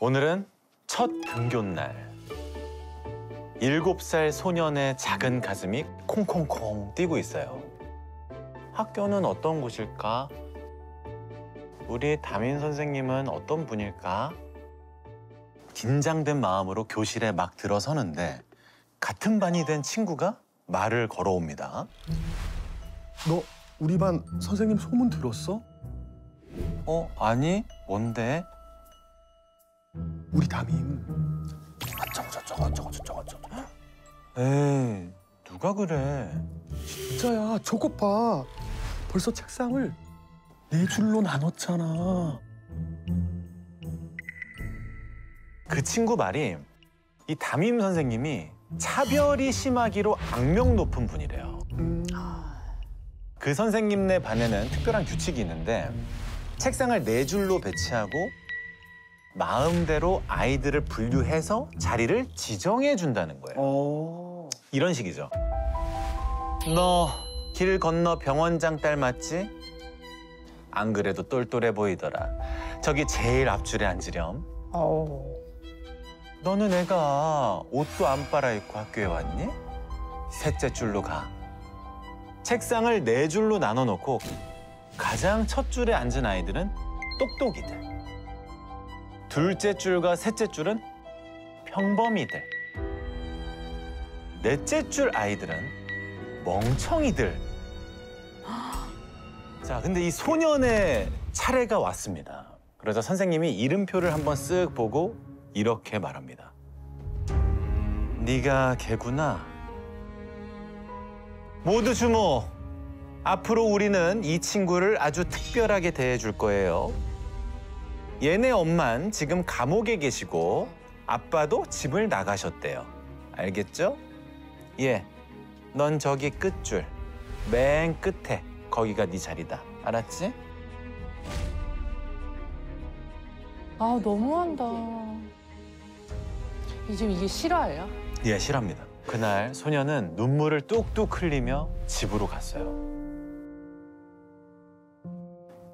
오늘은 첫 등교날. 일곱 살 소년의 작은 가슴이 콩콩콩 뛰고 있어요. 학교는 어떤 곳일까? 우리 담임 선생님은 어떤 분일까? 긴장된 마음으로 교실에 막 들어서는데 같은 반이 된 친구가 말을 걸어옵니다. 너 우리 반 선생님 소문 들었어? 어, 아니, 뭔데? 우리 담임 저거 저거 저거 저거 에이, 누가 그래? 진짜야 저거 봐 벌써 책상을 네 줄로 나눴잖아 그 친구 말이 이 담임 선생님이 차별이 심하기로 악명 높은 분이래요. 음, 그 선생님네 반에는 특별한 규칙이 있는데 책상을 네 줄로 배치하고 마음대로 아이들을 분류해서 자리를 지정해 준다는 거예요. 어. 이런 식이죠. 너 길 건너 병원장 딸 맞지? 안 그래도 똘똘해 보이더라. 저기 제일 앞줄에 앉으렴. 어. 너는 애가 옷도 안 빨아입고 학교에 왔니? 셋째 줄로 가. 책상을 네 줄로 나눠 놓고 가장 첫 줄에 앉은 아이들은 똑똑이들. 둘째 줄과 셋째 줄은 평범이들. 넷째 줄 아이들은 멍청이들. 자, 근데 이 소년의 차례가 왔습니다. 그러자 선생님이 이름표를 한번 쓱 보고 이렇게 말합니다. 네가 개구나. 모두 주목. 앞으로 우리는 이 친구를 아주 특별하게 대해줄 거예요. 얘네 엄만 지금 감옥에 계시고 아빠도 집을 나가셨대요. 알겠죠? 예, 넌 저기 끝줄, 맨 끝에 거기가 네 자리다. 알았지? 아 너무한다. 이제 이게 실화예요? 예, 실합니다. 그날 소녀는 눈물을 뚝뚝 흘리며 집으로 갔어요.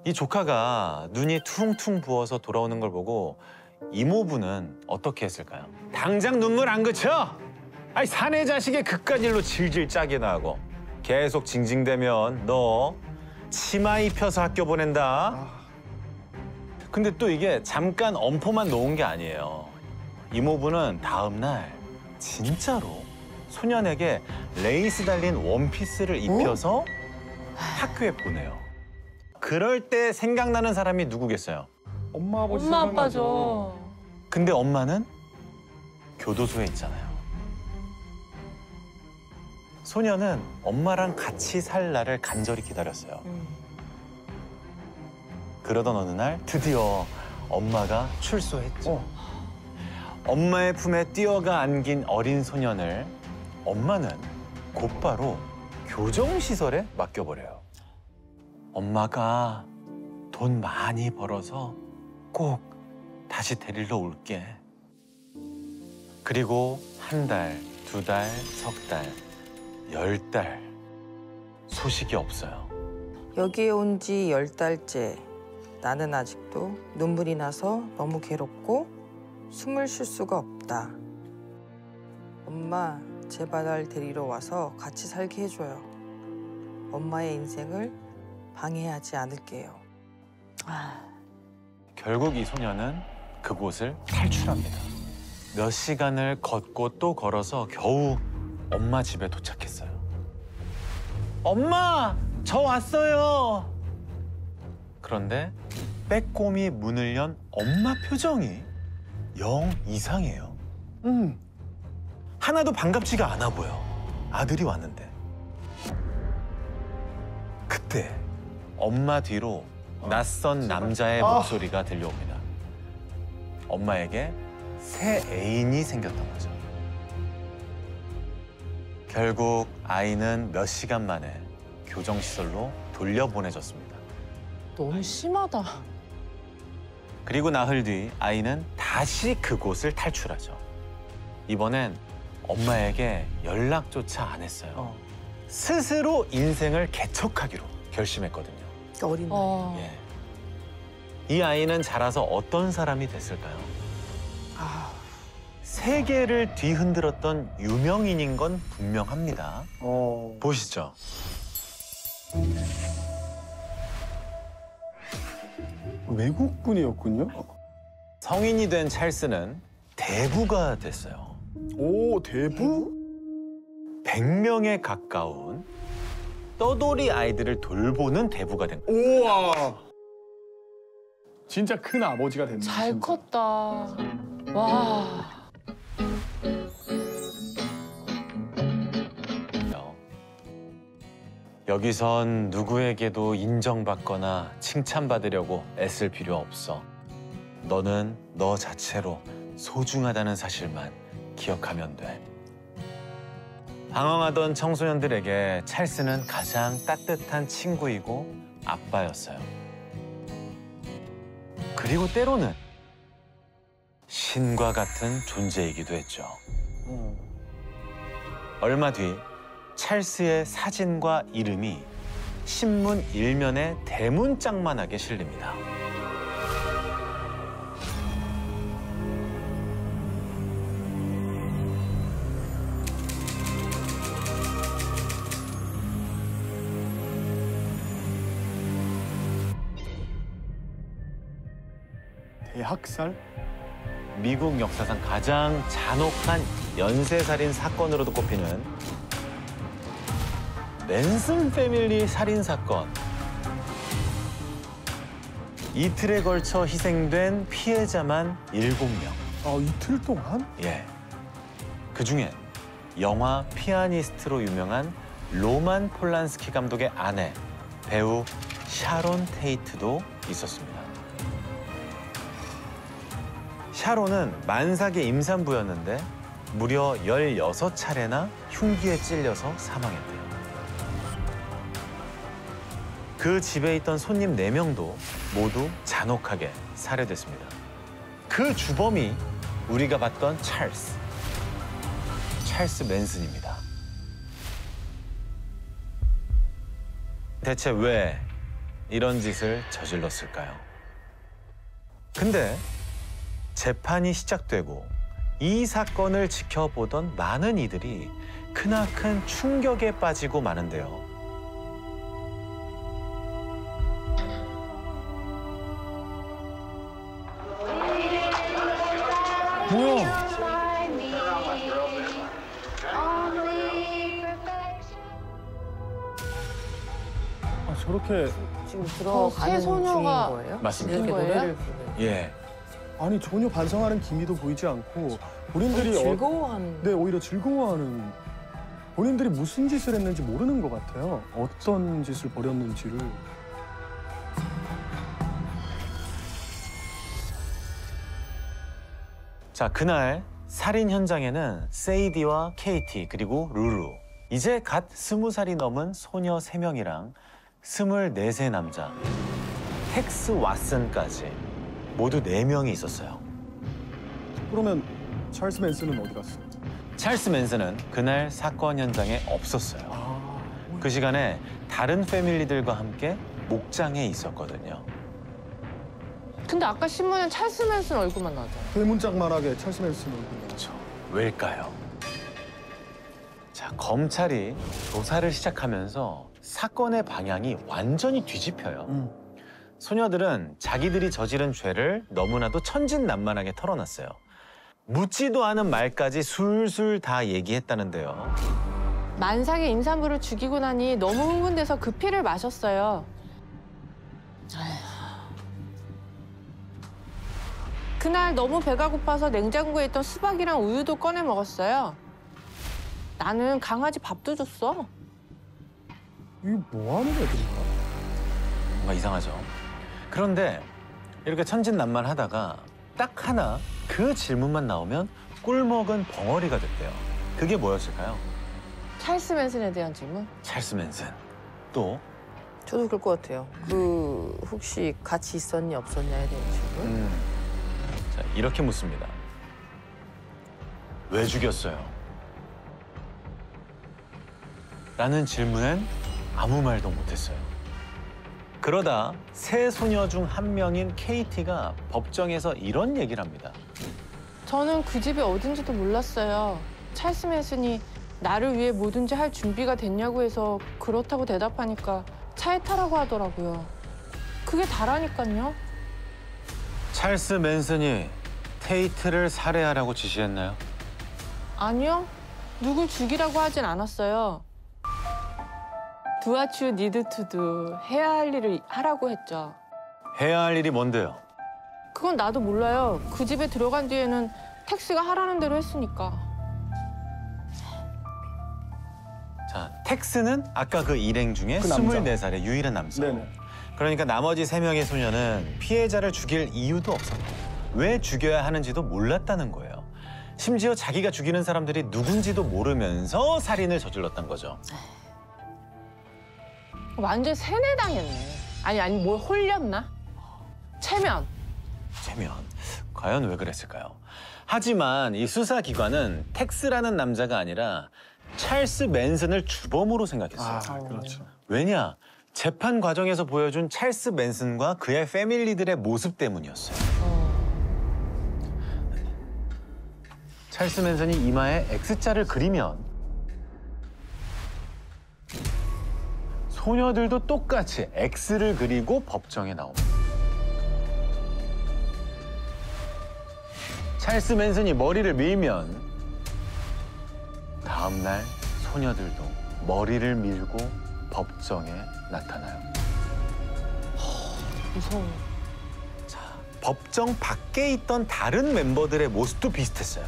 이 조카가 눈이 퉁퉁 부어서 돌아오는 걸 보고 이모부는 어떻게 했을까요? 당장 눈물 안 그쳐! 아이 사내 자식의 그깟 일로 질질 짜게 나고 계속 징징대면 너 치마 입혀서 학교 보낸다. 아, 근데 또 이게 잠깐 엄포만 놓은 게 아니에요. 이모부는 다음 날 진짜로 소년에게 레이스 달린 원피스를 입혀서 학교에 보내요. 그럴 때 생각나는 사람이 누구겠어요? 엄마 아버지 엄마. 아빠죠. 근데 엄마는 교도소에 있잖아요. 소년은 엄마랑 같이 살 날을 간절히 기다렸어요. 음. 그러던 어느 날 드디어 엄마가 출소했죠. 어. 엄마의 품에 뛰어가 안긴 어린 소년을 엄마는 곧바로 교정시설에 맡겨버려요. 엄마가 돈 많이 벌어서 꼭 다시 데리러 올게. 그리고 한 달, 두 달, 석 달, 열 달. 소식이 없어요. 여기에 온 지 열 달째. 나는 아직도 눈물이 나서 너무 괴롭고 숨을 쉴 수가 없다. 엄마, 제발 날 데리러 와서 같이 살게 해줘요. 엄마의 인생을 방해하지 않을게요. 결국 이 소녀는 그곳을 탈출합니다. 몇 시간을 걷고 또 걸어서 겨우 엄마 집에 도착했어요. 엄마, 저 왔어요. 그런데 빼꼼히 문을 연 엄마 표정이 영 이상해요. 음. 하나도 반갑지가 않아 보여. 아들이 왔는데. 그때 엄마 뒤로 낯선 남자의 아. 목소리가 들려옵니다. 엄마에게 새 애인이 생겼던 거죠. 결국 아이는 몇 시간 만에 교정시설로 돌려보내졌습니다. 너무 심하다. 그리고 나흘 뒤 아이는 다시 그곳을 탈출하죠. 이번엔 엄마에게 연락조차 안 했어요. 어. 스스로 인생을 개척하기로 결심했거든요. 어린 날. 어. 예. 이 아이는 자라서 어떤 사람이 됐을까요? 세계를 뒤흔들었던 유명인인 건 분명합니다. 어. 보시죠. 외국 분이었군요. 성인이 된 찰스는 대부가 됐어요. 오 대부? 100명에 가까운 떠돌이 아이들을 돌보는 대부가 된 거예요. 우와. 진짜 큰 아버지가 됐네. 잘 진짜. 컸다. 와. 여기선 누구에게도 인정받거나 칭찬받으려고 애쓸 필요 없어. 너는 너 자체로 소중하다는 사실만 기억하면 돼. 방황하던 청소년들에게 찰스는 가장 따뜻한 친구이고 아빠였어요. 그리고 때로는 신과 같은 존재이기도 했죠. 어. 얼마 뒤 찰스의 사진과 이름이 신문 일면에 대문짝만하게 실립니다. 학살? 미국 역사상 가장 잔혹한 연쇄살인 사건으로도 꼽히는 맨슨 패밀리 살인 사건. 이틀에 걸쳐 희생된 피해자만 일곱 명 아 이틀 동안? 예. 그 중엔 영화 피아니스트로 유명한 로만 폴란스키 감독의 아내, 배우 샤론 테이트도 있었습니다. 샤론은 만삭의 임산부였는데 무려 16차례나 흉기에 찔려서 사망했대요. 그 집에 있던 손님 4명도 모두 잔혹하게 살해됐습니다. 그 주범이 우리가 봤던 찰스. 찰스 맨슨입니다. 대체 왜 이런 짓을 저질렀을까요? 근데 재판이 시작되고 이 사건을 지켜보던 많은 이들이 크나큰 충격에 빠지고 마는데요. 뭐야? 아 저렇게 지금 새 들어가는 소녀가 범인인 거예요? 맞습니다. 이렇게 거예요? 노래를 부르는. 예. 아니 전혀 반성하는 기미도 보이지 않고 본인들이 어, 즐거워하는. 네 오히려 즐거워하는 본인들이 무슨 짓을 했는지 모르는 것 같아요. 어떤 짓을 벌였는지를. 자, 그날 살인 현장에는 세이디와 케이티 그리고 루루 이제 갓 스무 살이 넘은 소녀 세 명이랑 스물네 살 남자 텍스 왓슨까지 모두 네 명이 있었어요. 그러면 찰스 맨슨은 어디 갔어? 찰스 맨슨은 그날 사건 현장에 없었어요. 아, 그 시간에 다른 패밀리들과 함께 목장에 있었거든요. 근데 아까 신문엔 찰스 맨슨 얼굴만 나왔잖아. 대문짝만하게 찰스 맨슨 얼굴. 그렇죠. 왜일까요? 자, 검찰이 조사를 시작하면서 사건의 방향이 완전히 뒤집혀요. 음. 소녀들은 자기들이 저지른 죄를 너무나도 천진난만하게 털어놨어요. 묻지도 않은 말까지 술술 다 얘기했다는데요. 만삭의 임산부를 죽이고 나니 너무 흥분돼서 그 피를 마셨어요. 그날 너무 배가 고파서 냉장고에 있던 수박이랑 우유도 꺼내 먹었어요. 나는 강아지 밥도 줬어. 이게 뭐 하는 애들인가? 뭔가 이상하죠. 그런데 이렇게 천진난만 하다가 딱 하나 그 질문만 나오면 꿀먹은 벙어리가 됐대요. 그게 뭐였을까요? 찰스 맨슨에 대한 질문? 찰스 맨슨. 또 저도 그럴 것 같아요. 그 혹시 같이 있었니 없었냐에 대한 질문. 음, 자, 이렇게 묻습니다. 왜 죽였어요? 라는 질문엔 아무 말도 못했어요. 그러다 세 소녀 중 한 명인 케이티가 법정에서 이런 얘기를 합니다. 저는 그 집이 어딘지도 몰랐어요. 찰스 맨슨이 나를 위해 뭐든지 할 준비가 됐냐고 해서 그렇다고 대답하니까 차에 타라고 하더라고요. 그게 다라니까요. 찰스 맨슨이 테이트를 살해하라고 지시했나요? 아니요. 누굴 죽이라고 하진 않았어요. Do what you need to do. 해야 할 일을 하라고 했죠. 해야 할 일이 뭔데요? 그건 나도 몰라요. 그 집에 들어간 뒤에는 택스가 하라는 대로 했으니까. 자, 텍스는 아까 그 일행 중에 그 남자. 24살의 유일한 남성. 네네. 그러니까 나머지 세명의 소녀는 피해자를 죽일 이유도 없었고 왜 죽여야 하는지도 몰랐다는 거예요. 심지어 자기가 죽이는 사람들이 누군지도 모르면서 살인을 저질렀던 거죠. 완전 세뇌당했네. 아니 아니 뭘 홀렸나? 최면. 최면. 과연 왜 그랬을까요? 하지만 이 수사기관은 텍스라는 남자가 아니라 찰스 맨슨을 주범으로 생각했어요. 아, 그렇죠. 왜냐? 재판 과정에서 보여준 찰스 맨슨과 그의 패밀리들의 모습 때문이었어요. 찰스 맨슨이 이마에 X자를 그리면 소녀들도 똑같이 X를 그리고 법정에 나옵니다. 찰스 맨슨이 머리를 밀면 다음 날 소녀들도 머리를 밀고 법정에 나타나요. 무서워. 자, 법정 밖에 있던 다른 멤버들의 모습도 비슷했어요.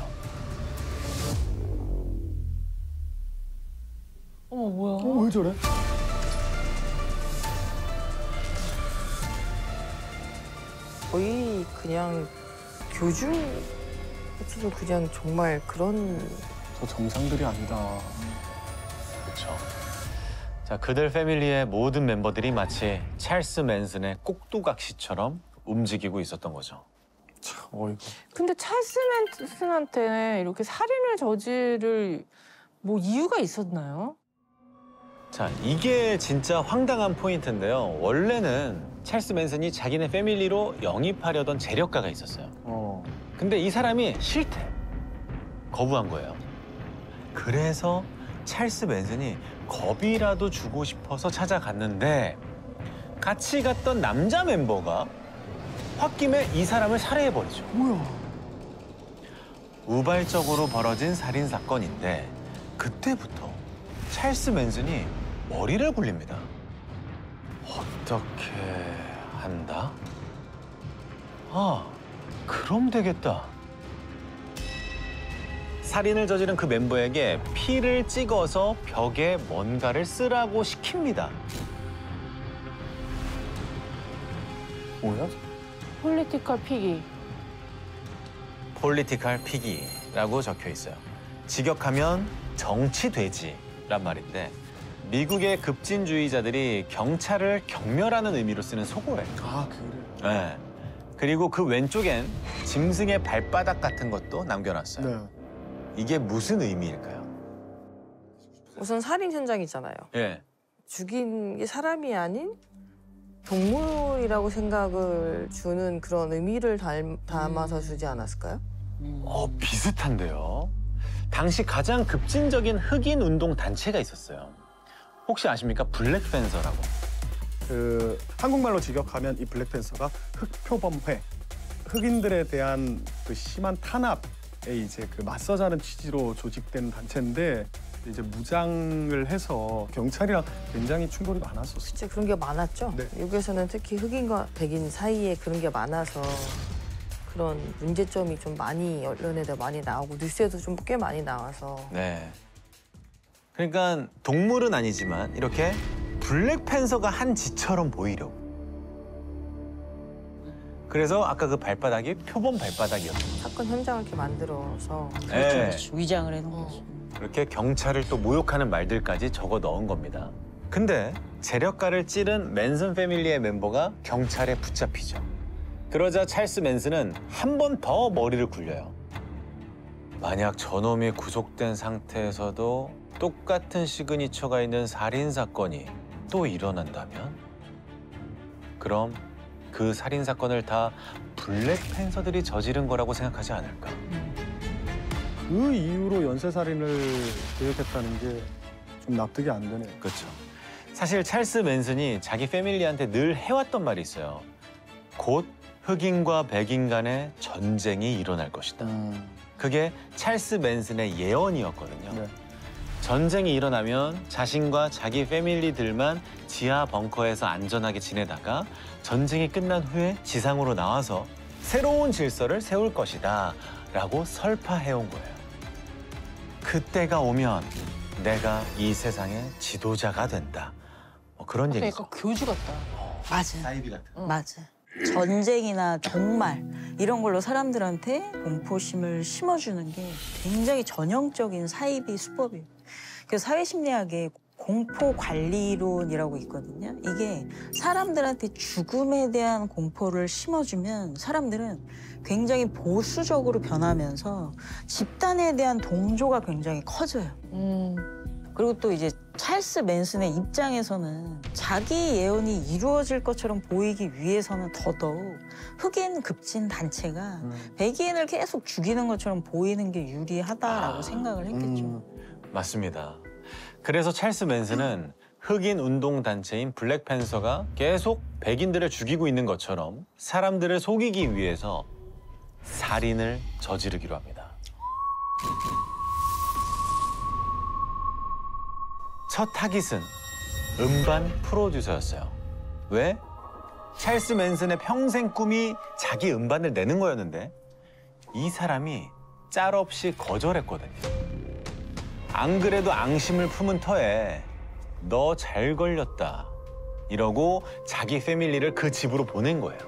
어머 뭐야? 어, 왜 저래? 거의 그냥 교주 같은 그냥 정말 그런 저 정상들이 아니다. 그렇죠. 자, 그들 패밀리의 모든 멤버들이 마치 찰스 맨슨의 꼭두각시처럼 움직이고 있었던 거죠. 참, 어이구. 근데 찰스 맨슨한테 이렇게 살인을 저지를 뭐 이유가 있었나요? 자, 이게 진짜 황당한 포인트인데요. 원래는 찰스 맨슨이 자기네 패밀리로 영입하려던 재력가가 있었어요. 어. 근데 이 사람이 싫대. 거부한 거예요. 그래서 찰스 맨슨이 겁이라도 주고 싶어서 찾아갔는데 같이 갔던 남자 멤버가 홧김에 이 사람을 살해해버리죠. 뭐야? 우발적으로 벌어진 살인 사건인데 그때부터 찰스 맨슨이 머리를 굴립니다. 어떻게 한다? 아, 그럼 되겠다. 살인을 저지른 그 멤버에게 피를 찍어서 벽에 뭔가를 쓰라고 시킵니다. 뭐야? political piggy. political piggy라고 적혀 있어요. 직역하면 정치 돼지란 말인데 미국의 급진주의자들이 경찰을 경멸하는 의미로 쓰는 속어예요. 아, 그래. 네. 그리고 그 왼쪽엔 짐승의 발바닥 같은 것도 남겨놨어요. 네. 이게 무슨 의미일까요? 우선 살인 현장이잖아요. 예. 죽인 게 사람이 아닌 동물이라고 생각을 주는 그런 의미를 닮, 담아서 주지 않았을까요? 어, 비슷한데요. 당시 가장 급진적인 흑인 운동 단체가 있었어요. 혹시 아십니까? 블랙팬서라고. 그 한국말로 직역하면 이 블랙팬서가 흑표범회 흑인들에 대한 그 심한 탄압에 이제 그 맞서자는 취지로 조직된 단체인데 이제 무장을 해서 경찰이랑 굉장히 충돌이 많았었어요. 진짜 그런 게 많았죠. 네. 미국에서는 특히 흑인과 백인 사이에 그런 게 많아서 그런 문제점이 좀 많이 언론에도 많이 나오고 뉴스에도 좀 꽤 많이 나와서 네. 그러니까 동물은 아니지만 이렇게 블랙팬서가 한 짓처럼 보이려고. 그래서 아까 그 발바닥이 표범 발바닥이었어요. 사건 현장을 이렇게 만들어서 네. 그렇죠. 위장을 해놓은 거죠. 그렇게 경찰을 또 모욕하는 말들까지 적어 넣은 겁니다. 근데 재력가를 찌른 맨슨 패밀리의 멤버가 경찰에 붙잡히죠. 그러자 찰스 맨슨은 한 번 더 머리를 굴려요. 만약 저놈이 구속된 상태에서도 똑같은 시그니처가 있는 살인 사건이 또 일어난다면 그럼 그 살인 사건을 다 블랙 팬서들이 저지른 거라고 생각하지 않을까? 그 이후로 연쇄 살인을 계획했다는 게 좀 납득이 안 되네요. 그렇죠. 사실 찰스 맨슨이 자기 패밀리한테 늘 해왔던 말이 있어요. 곧 흑인과 백인 간의 전쟁이 일어날 것이다. 그게 찰스 맨슨의 예언이었거든요. 네. 전쟁이 일어나면 자신과 자기 패밀리들만 지하 벙커에서 안전하게 지내다가 전쟁이 끝난 후에 지상으로 나와서 새로운 질서를 세울 것이다 라고 설파해온 거예요. 그때가 오면 내가 이 세상의 지도자가 된다. 뭐 그런 얘기죠. 약간 교주 같다. 맞아. 사이비 같은. 맞아. 전쟁이나 종말 이런 걸로 사람들한테 공포심을 심어주는 게 굉장히 전형적인 사이비 수법이에요. 그래서 사회심리학에 공포 관리론이라고 있거든요. 이게 사람들한테 죽음에 대한 공포를 심어주면 사람들은 굉장히 보수적으로 변하면서 집단에 대한 동조가 굉장히 커져요. 음. 그리고 또 이제 찰스 맨슨의 입장에서는 자기 예언이 이루어질 것처럼 보이기 위해서는 더더욱 흑인 급진 단체가 음. 백인을 계속 죽이는 것처럼 보이는 게 유리하다라고 아. 생각을 했겠죠. 음. 맞습니다. 그래서 찰스 맨슨은 흑인 운동 단체인 블랙팬서가 계속 백인들을 죽이고 있는 것처럼 사람들을 속이기 위해서 살인을 저지르기로 합니다. 첫 타깃은 음반 프로듀서였어요. 왜? 찰스 맨슨의 평생 꿈이 자기 음반을 내는 거였는데 이 사람이 짤 없이 거절했거든요. 안 그래도 앙심을 품은 터에 너 잘 걸렸다 이러고 자기 패밀리를 그 집으로 보낸 거예요.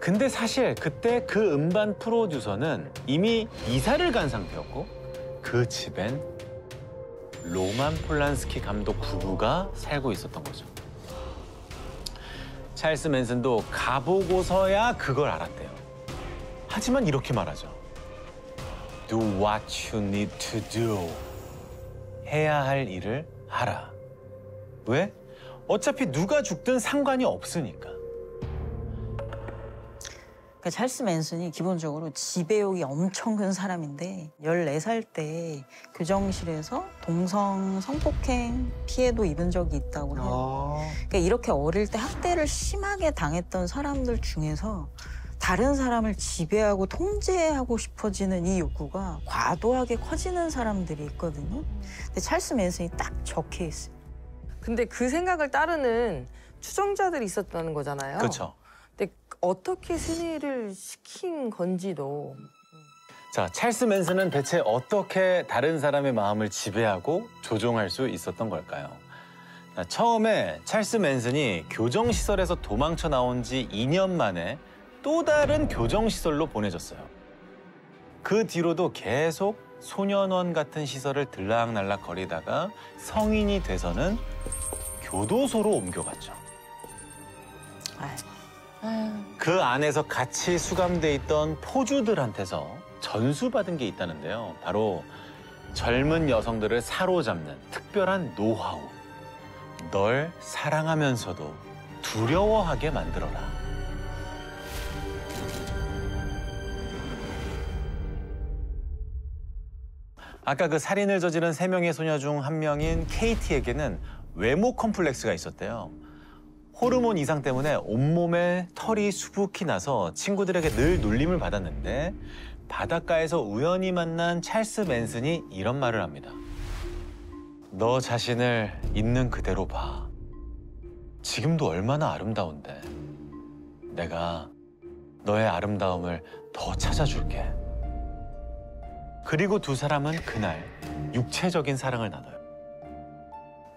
근데 사실 그때 그 음반 프로듀서는 이미 이사를 간 상태였고 그 집엔 로만 폴란스키 감독 부부가 살고 있었던 거죠. 찰스 맨슨도 가보고서야 그걸 알았대요. 하지만 이렇게 말하죠. Do what you need to do. 해야 할 일을 하라. 왜? 어차피 누가 죽든 상관이 없으니까. 그러니까 찰스 맨슨이 기본적으로 지배욕이 엄청 큰 사람인데 14살 때 교정실에서 동성 성폭행 피해도 입은 적이 있다고 해요. 아, 그러니까 이렇게 어릴 때 학대를 심하게 당했던 사람들 중에서 다른 사람을 지배하고 통제하고 싶어지는 이 욕구가 과도하게 커지는 사람들이 있거든요. 근데 찰스 맨슨이 딱저 케이스. 근데 그 생각을 따르는 추종자들이 있었다는 거잖아요. 그렇죠. 근데 어떻게 세뇌를 시킨 건지도 자, 찰스 맨슨은 대체 어떻게 다른 사람의 마음을 지배하고 조종할 수 있었던 걸까요? 자, 처음에 찰스 맨슨이 교정시설에서 도망쳐 나온 지 2년 만에 또 다른 교정시설로 보내졌어요. 그 뒤로도 계속 소년원 같은 시설을 들락날락 거리다가 성인이 돼서는 교도소로 옮겨갔죠. 그 안에서 같이 수감돼 있던 포주들한테서 전수받은 게 있다는데요. 바로 젊은 여성들을 사로잡는 특별한 노하우. 널 사랑하면서도 두려워하게 만들어라. 아까 그 살인을 저지른 세 명의 소녀 중 한 명인 케이티에게는 외모 컴플렉스가 있었대요. 호르몬 이상 때문에 온몸에 털이 수북히 나서 친구들에게 늘 놀림을 받았는데 바닷가에서 우연히 만난 찰스 맨슨이 이런 말을 합니다. 너 자신을 있는 그대로 봐. 지금도 얼마나 아름다운데. 내가 너의 아름다움을 더 찾아줄게. 그리고 두 사람은 그날 육체적인 사랑을 나눠요.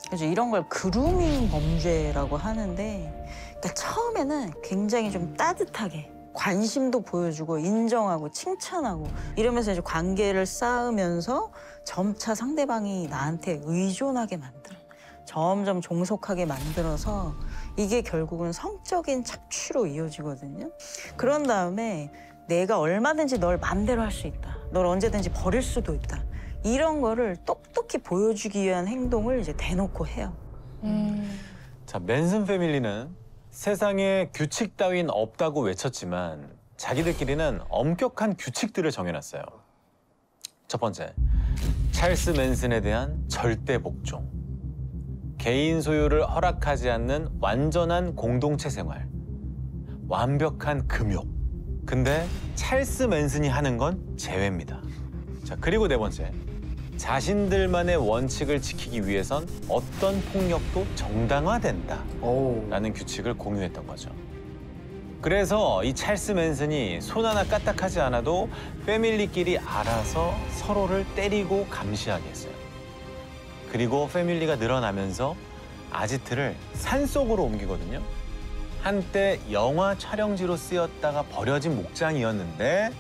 그래서 이런 걸 그루밍 범죄라고 하는데 그러니까 처음에는 굉장히 좀 따뜻하게 관심도 보여주고 인정하고 칭찬하고 이러면서 이제 관계를 쌓으면서 점차 상대방이 나한테 의존하게 만들어 점점 종속하게 만들어서 이게 결국은 성적인 착취로 이어지거든요. 그런 다음에 내가 얼마든지 널 맘대로 할 수 있다. 널 언제든지 버릴 수도 있다. 이런 거를 똑똑히 보여주기 위한 행동을 이제 대놓고 해요. 음. 자, 맨슨 패밀리는 세상에 규칙 따윈 없다고 외쳤지만 자기들끼리는 엄격한 규칙들을 정해놨어요. 첫 번째, 찰스 맨슨에 대한 절대 복종. 개인 소유를 허락하지 않는 완전한 공동체 생활. 완벽한 금욕. 근데 찰스 맨슨이 하는 건 제외입니다. 자, 그리고 네 번째. 자신들만의 원칙을 지키기 위해선 어떤 폭력도 정당화된다. 오. 라는 규칙을 공유했던 거죠. 그래서 이 찰스 맨슨이 손 하나 까딱하지 않아도 패밀리끼리 알아서 서로를 때리고 감시하게 했어요. 그리고 패밀리가 늘어나면서 아지트를 산속으로 옮기거든요. 한때 영화 촬영지로 쓰였다가 버려진 목장이었는데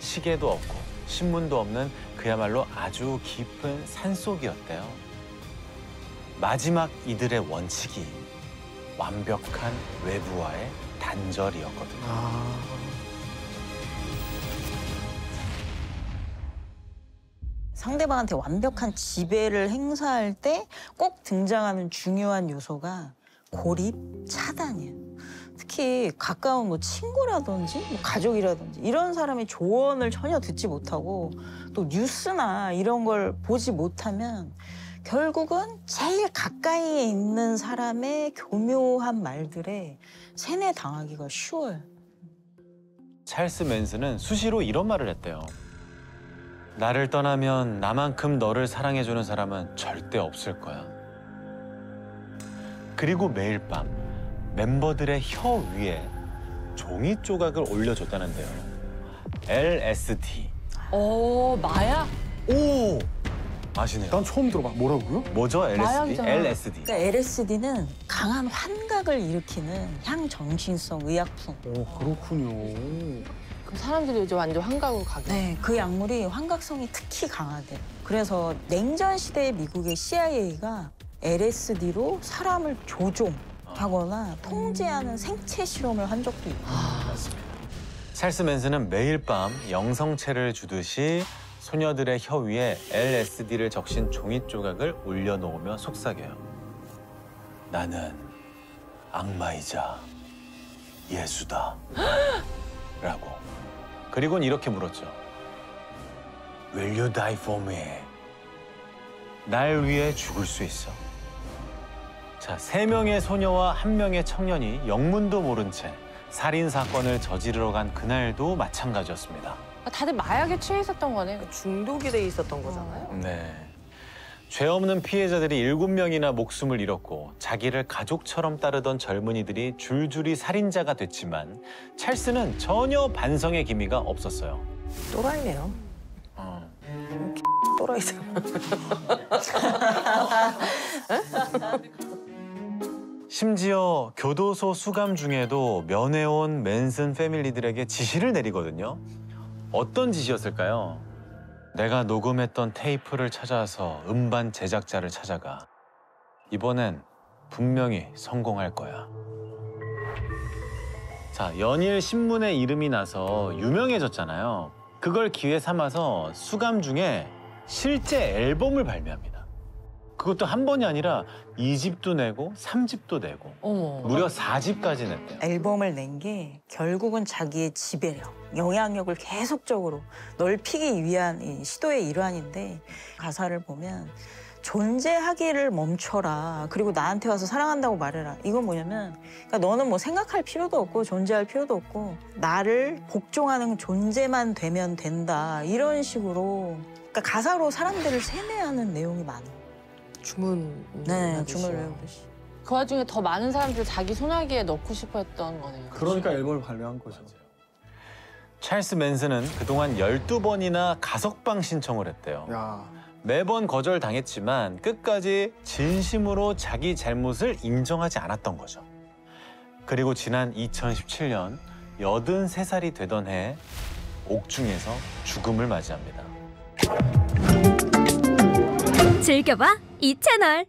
시계도 없고 신문도 없는 그야말로 아주 깊은 산속이었대요. 마지막 이들의 원칙이 완벽한 외부와의 단절이었거든요. 아. 상대방한테 완벽한 지배를 행사할 때 꼭 등장하는 중요한 요소가 고립 차단이에요. 특히 가까운 뭐 친구라든지 뭐 가족이라든지 이런 사람의 조언을 전혀 듣지 못하고 또 뉴스나 이런 걸 보지 못하면 결국은 제일 가까이에 있는 사람의 교묘한 말들에 세뇌 당하기가 쉬워요. 찰스 맨슨은 수시로 이런 말을 했대요. 나를 떠나면 나만큼 너를 사랑해주는 사람은 절대 없을 거야. 그리고 매일 밤 멤버들의 혀 위에 종이 조각을 올려줬다는데요. LSD. 오, 마약? 오! 아시네요. 난 처음 들어봐. 뭐라고요? 뭐죠? LSD? 마약이잖아. LSD. 그러니까 LSD는 강한 환각을 일으키는 향정신성 의약품. 오 그렇군요. 그 사람들이 이제 완전 한각으로 가게. 네, 그 약물이 환각성이 특히 강하대요. 그래서 냉전 시대의 미국의 CIA가 LSD로 사람을 조종 하거나 통제하는 생체 실험을 한 적도 있고. 맞습니다. 찰스 맨슨은 매일 밤 영성체를 주듯이 소녀들의 혀 위에 LSD를 적신 종이 조각을 올려놓으며 속삭여요. 나는 악마이자 예수다. 라고. 그리고는 이렇게 물었죠. Will you die for me? 날 위해 죽을 수 있어. 자, 세 명의 소녀와 한 명의 청년이 영문도 모른 채 살인 사건을 저지르러 간 그날도 마찬가지였습니다. 아, 다들 마약에 취해 있었던 거네. 중독이 돼 있었던 거잖아요. 네. 죄 없는 피해자들이 일곱 명이나 목숨을 잃었고 자기를 가족처럼 따르던 젊은이들이 줄줄이 살인자가 됐지만 찰스는 전혀 반성의 기미가 없었어요. 또라이네요. 어. 또라이잖아. 심지어 교도소 수감 중에도 면회온 맨슨 패밀리들에게 지시를 내리거든요. 어떤 지시였을까요? 내가 녹음했던 테이프를 찾아서 음반 제작자를 찾아가. 이번엔 분명히 성공할 거야. 자, 연일 신문에 이름이 나서 유명해졌잖아요. 그걸 기회 삼아서 수감 중에 실제 앨범을 발매합니다. 그것도 한 번이 아니라 이집도 내고 삼집도 내고 어머. 무려 사집까지 냈대요. 앨범을 낸 게 결국은 자기의 지배력, 영향력을 계속적으로 넓히기 위한 이 시도의 일환인데 가사를 보면 존재하기를 멈춰라. 그리고 나한테 와서 사랑한다고 말해라. 이건 뭐냐면 그러니까 너는 뭐 생각할 필요도 없고 존재할 필요도 없고 나를 복종하는 존재만 되면 된다. 이런 식으로 그러니까 가사로 사람들을 세뇌하는 내용이 많아요. 주문. 네, 주문을 외우듯이. 그 와중에 더 많은 사람들 자기 소나기에 넣고 싶어 했던 거네요. 그러니까 앨범을 발매한 거죠. 찰스 맨슨은 그동안 12번이나 가석방 신청을 했대요. 야. 매번 거절당했지만 끝까지 진심으로 자기 잘못을 인정하지 않았던 거죠. 그리고 지난 2017년 83살이 되던 해 옥중에서 죽음을 맞이합니다. 즐겨봐 이 채널.